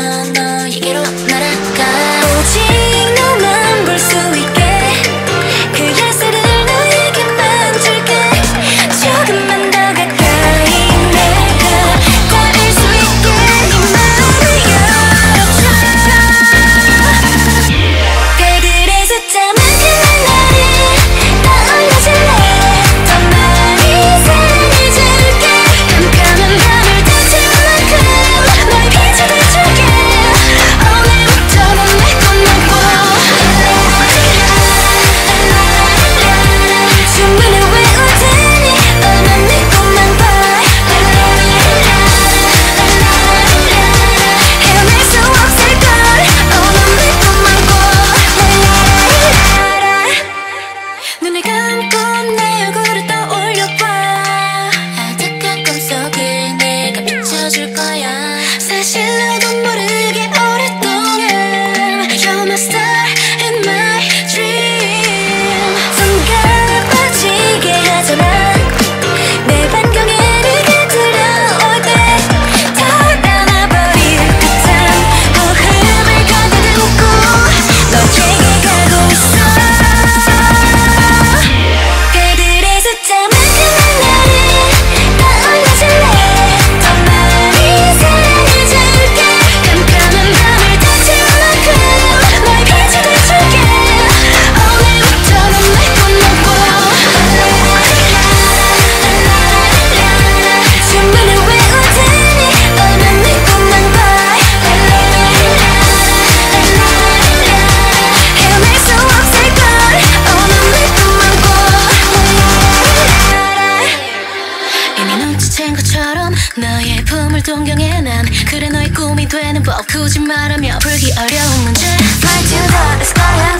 night. 너의 품을 동경해 난 그래 너의 꿈이 되는 법. 굳이 말하며 풀기 어려운 문제. Fly to the sky.